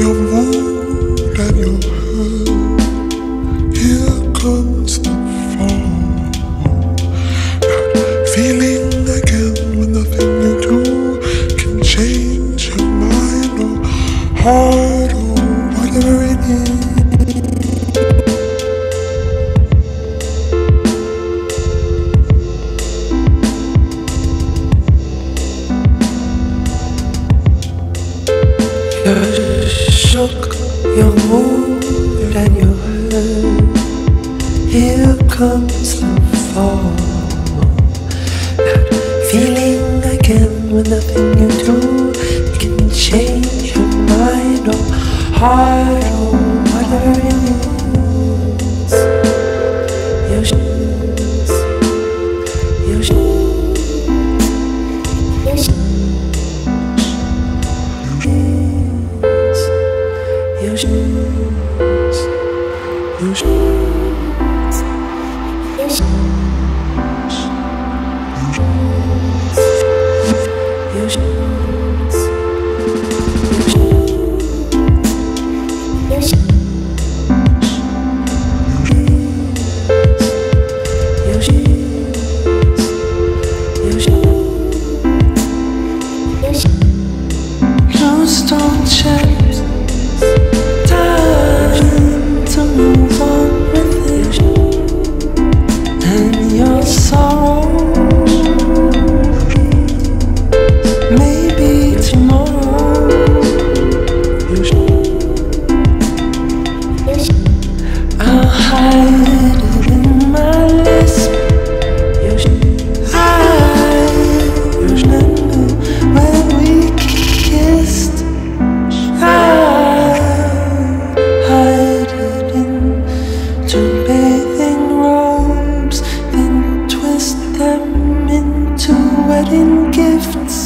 you shook your mood and you heard. Here comes the fall. That feeling again when nothing you do can change your mind or heart or your gifts.